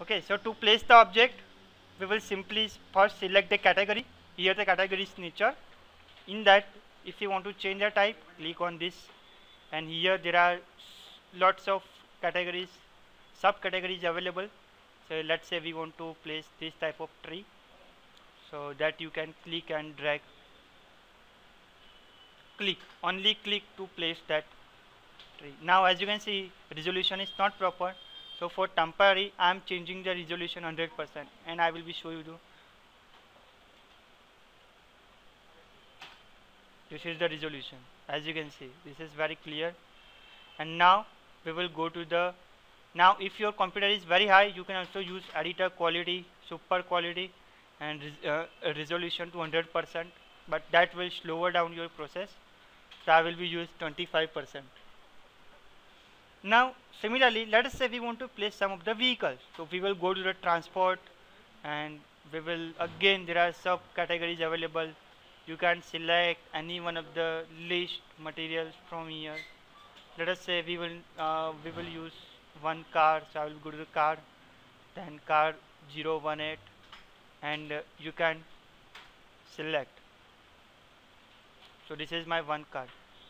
okay so to place the object we will simply first select the category here the category is nature. In that if you want to change the type click on this. And here there are lots of categories subcategories available. So let's say we want to place this type of tree so that you can click and drag. Click only click to place that tree. Now as you can see resolution is not proper so for temporary I am changing the resolution 100% and I will be show you the this is the resolution. As you can see this is very clear. And now we will go to the now if your computer is very high you can also use editor quality super quality and res uh, resolution to 100% but that will slower down your process. So I will be use 25% now similarly let us say we want to place some of the vehicles. So we will go to the transport and we will again there are subcategories available. You can select any one of the list materials from here. Let us say we will uh, we will use one car. So I will go to the car. Then car 018 and uh, you can select. So this is my one car.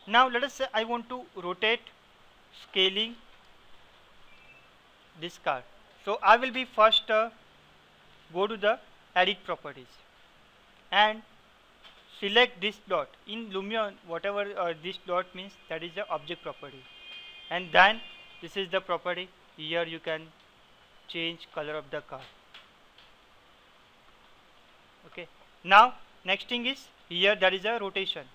Now let us say I want to rotate scaling this car. so I will be first uh, go to the edit properties and select this dot. In Lumion whatever uh, this dot means that is the object property. And then this is the property. Here you can change color of the car. Okay. Now next thing is here there is a rotation.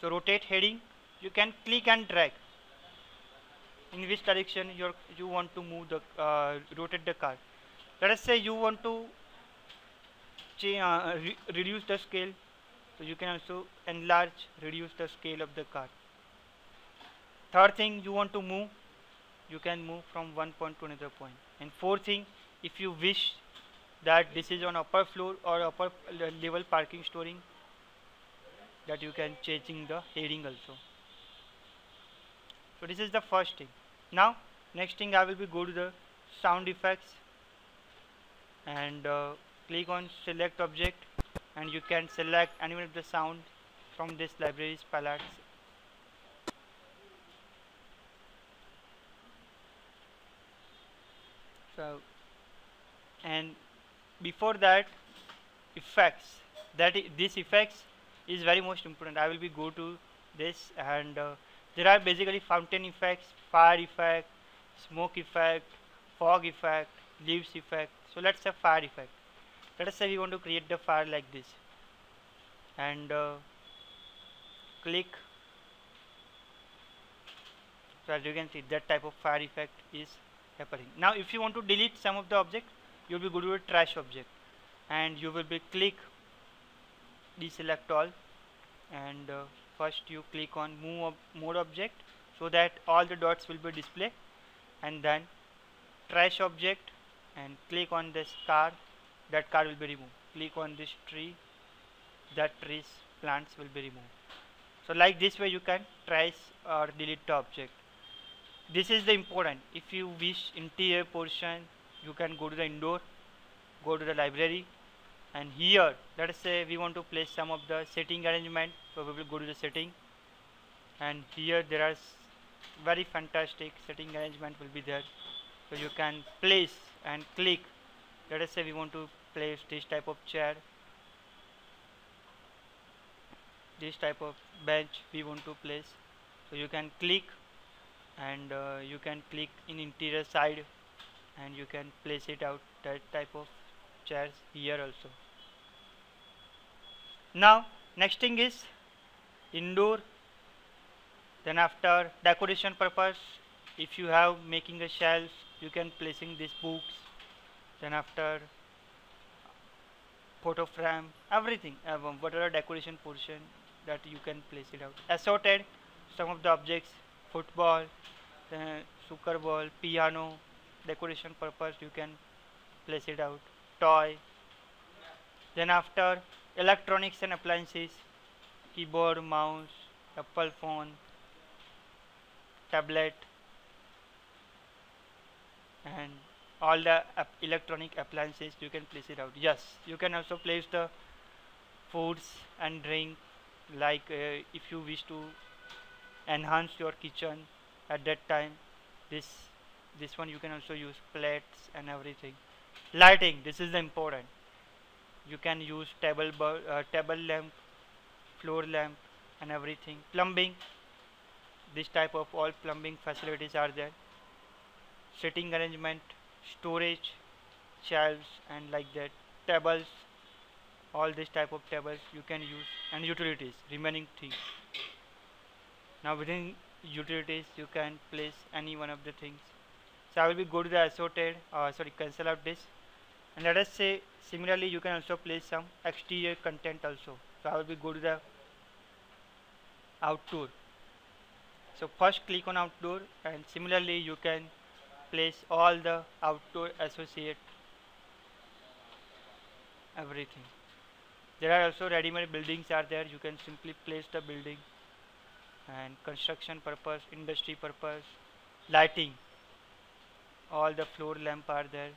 So rotate heading. You can click and drag in which direction you you want to move the uh, rotate the car. Let us say you want to uh, re reduce the scale so you can also enlarge reduce the scale of the car. Third thing you want to move you can move from one point to another point. and fourth thing if you wish that this is on upper floor or upper level parking storing that you can changing the heading also. So this is the first thing now next thing I will be go to the sound effects and uh, click on select object and you can select any of the sound from this library's palettes. So and before that effects that this effects is very most important. I will be go to this and uh, there are basically fountain effects fire effect smoke effect fog effect leaves effect. So let's say fire effect. Let us say we want to create the fire like this. And uh, click. So as you can see that type of fire effect is happening. Now if you want to delete some of the object you will be go to a trash object. And you will be click deselect all. And uh, first you click on move ob mode object so that all the dots will be displayed. And then trash object and click on this card that card will be removed. Click on this tree that trees plants will be removed. So like this way you can trace or delete the object. This is the important. If you wish interior portion you can go to the indoor go to the library. And here let us say we want to place some of the setting arrangement so we will go to the setting. And here there are very fantastic setting arrangement will be there. So you can place and click. Let us say we want to place this type of chair this type of bench we want to place. So you can click and uh, you can click in interior side and you can place it out that type of chairs here also. Now next thing is indoor then after decoration purpose if you have making a shelf you can placing these books. Then after photo frame everything um, whatever decoration portion that you can place it out. Assorted some of the objects football uh, soccer ball piano decoration purpose you can place it out. Toy. Then after electronics and appliances keyboard mouse apple phone tablet and all the electronic appliances you can place it out. Yes you can also place the foods and drink like uh, if you wish to enhance your kitchen at that time this this one you can also use plates and everything. Lighting this is important. You can use table uh, table lamp floor lamp and everything. Plumbing this type of all plumbing facilities are there. Sitting arrangement storage shelves and like that. Tables all this type of tables you can use and utilities remaining things. Now within utilities you can place any one of the things. So I will be go to the assorted uh, sorry cancel out this. And let us say similarly you can also place some exterior content also. So I will be go to the outdoor so first click on outdoor and similarly you can place all the outdoor associate everything. There are also ready-made buildings are there. You can simply place the building and construction purpose industry purpose lighting. All the floor lamp are there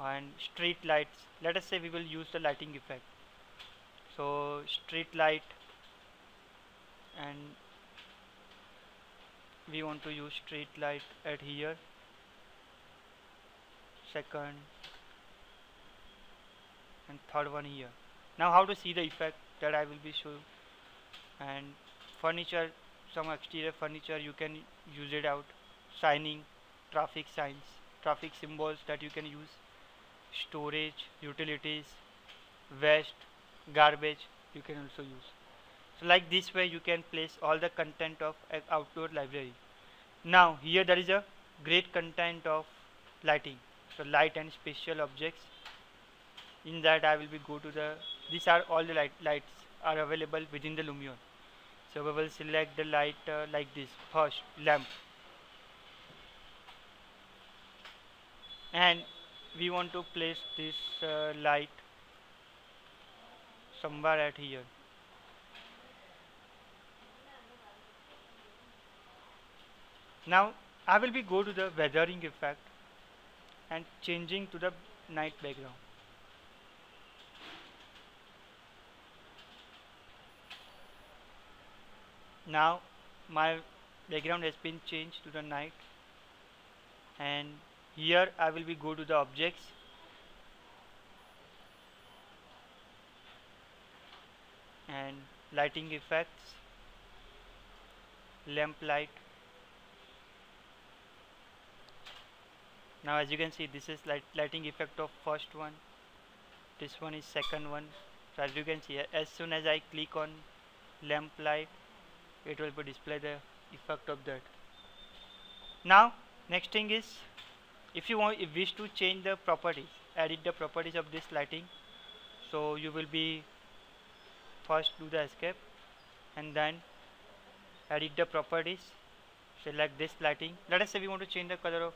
and street lights. Let us say we will use the lighting effect. So street light and we want to use street light at here. Second. And third one here. Now how to see the effect that I will be show and furniture some exterior furniture you can use it out. Signing traffic signs traffic symbols that you can use. Storage utilities waste garbage you can also use so like this way you can place all the content of outdoor library. Now here there is a great content of lighting. So light and special objects. In that I will be go to the these are all the light, lights are available within the Lumion. So we will select the light uh, like this first lamp. And we want to place this uh, light somewhere at here now I will be go to the weathering effect and changing to the night background. Now my background has been changed to the night and here I will be go to the objects. And lighting effects lamp light now as you can see this is light lighting effect of first one. This one is second one. So as you can see as soon as I click on lamp light it will be display the effect of that. Now next thing is if you want if wish to change the properties edit the properties of this lighting so you will be first do the escape and then edit the properties select this lighting. Let us say we want to change the color of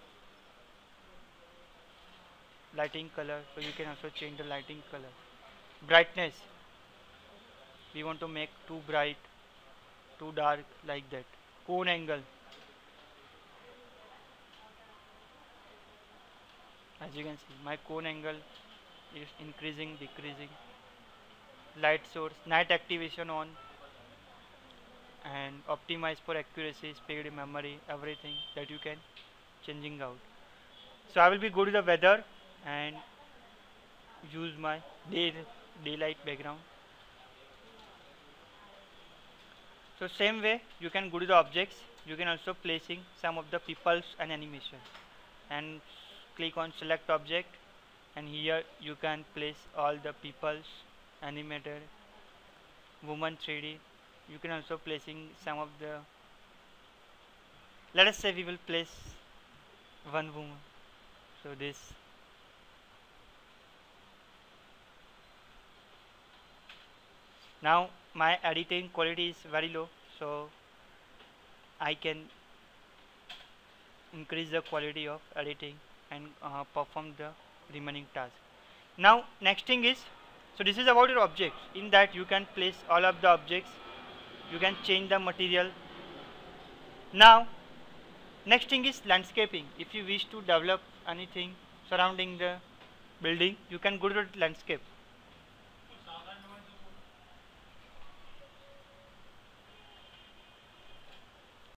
lighting color so you can also change the lighting color. Brightness. We want to make too bright too dark like that. Cone angle. As you can see my cone angle is increasing decreasing. Light source night activation on and optimize for accuracy speed memory everything that you can changing out. So I will be go to the weather and use my day daylight background. So same way you can go to the objects. You can also placing some of the peoples and animation. And click on select object. And here you can place all the peoples animated woman 3d you can also placing some of the let us say we will place one woman. So this now my editing quality is very low so I can increase the quality of editing and uh, perform the remaining task. Now next thing is so this is about your objects. In that you can place all of the objects. You can change the material. Now next thing is landscaping. If you wish to develop anything surrounding the building you can go to the landscape